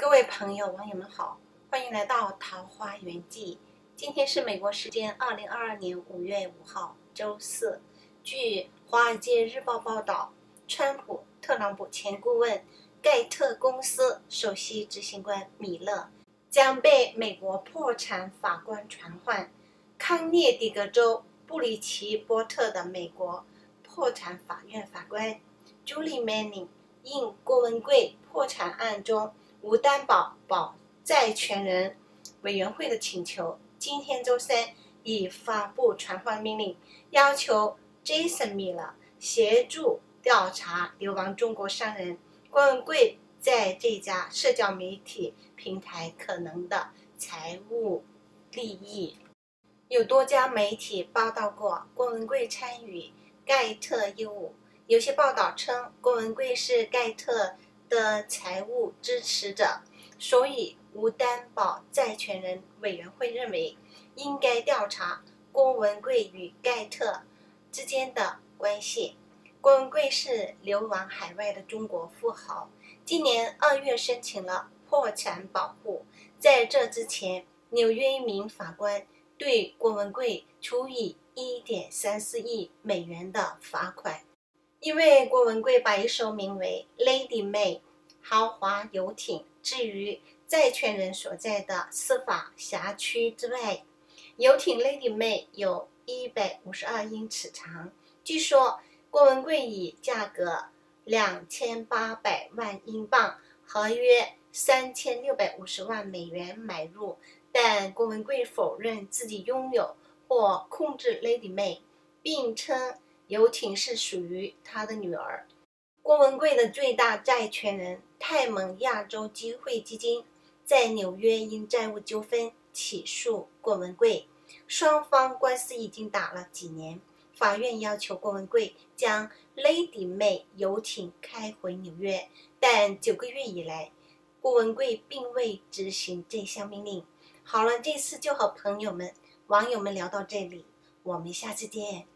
各位朋友、网友们好，欢迎来到《桃花源记》。今天是美国时间二零二二年五月五号，周四。据《华尔街日报》报道，川普、特朗普前顾问盖特公司首席执行官米勒将被美国破产法官传唤。康涅狄格州布里奇波特的美国破产法院法官 Julie Manning 应郭文贵破产案中无担保保债权人委员会的请求，今天周三已发布传唤命令，要求 Jason Miller 协助调查流亡中国商人郭文贵在这家社交媒体平台可能的财务利益。有多家媒体报道过郭文贵参与盖特业务，有些报道称郭文贵是盖特的财务支持者，所以无担保债权人委员会认为应该调查郭文贵与盖特之间的关系。郭文贵是流亡海外的中国富豪，今年二月申请了破产保护，在这之前，纽约一名法官。对郭文贵处以一点三四亿美元的罚款，因为郭文贵把一艘名为 “Lady May” 豪华游艇置于债权人所在的司法辖区之外。游艇 “Lady May” 有一百五十二英尺长，据说郭文贵以价格两千八百万英镑合约三千六百五十万美元买入。但郭文贵否认自己拥有或控制 Lady May，并称游艇是属于他的女儿。郭文贵的最大债权人泰蒙亚洲机会基金在纽约因债务纠纷起诉郭文贵，双方官司已经打了几年。法院要求郭文贵将 Lady May 游艇开回纽约，但九个月以来，郭文贵并未执行这项命令。好了，这次就和朋友们、网友们聊到这里，我们下次见。